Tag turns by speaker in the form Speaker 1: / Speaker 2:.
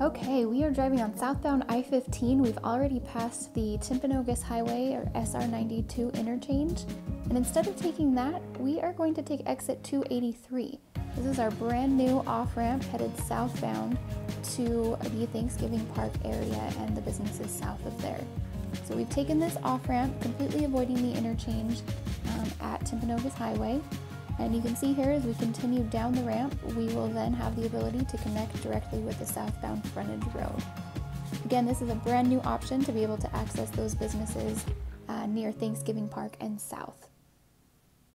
Speaker 1: Okay, we are driving on southbound I 15. We've already passed the Timpanogos Highway or SR 92 interchange. And instead of taking that, we are going to take exit 283. This is our brand new off ramp headed southbound to the Thanksgiving Park area and the businesses south of there. So we've taken this off ramp, completely avoiding the interchange um, at Timpanogos Highway. And you can see here as we continue down the ramp, we will then have the ability to connect directly with the southbound frontage road. Again, this is a brand new option to be able to access those businesses uh, near Thanksgiving Park and south.